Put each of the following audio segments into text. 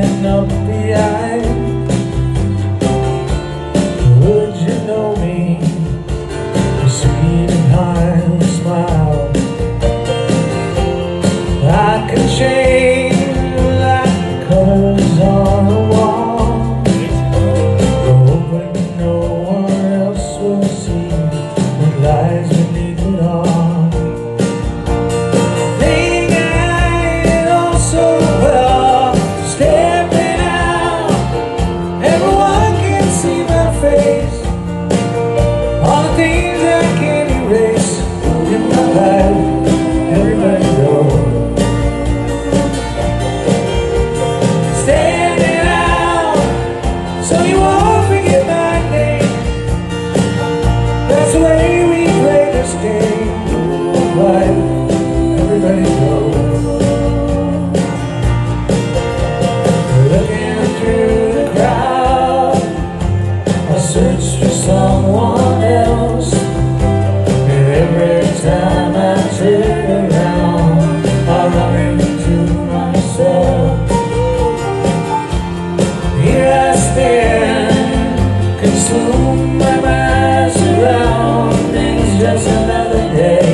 looking up the eye Would you know me? Your sweet and hard smile I can change like colors on the wall another day.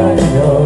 I know